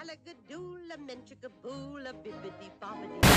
Shalagadoola, menchikaboola, bibbidi bobbidi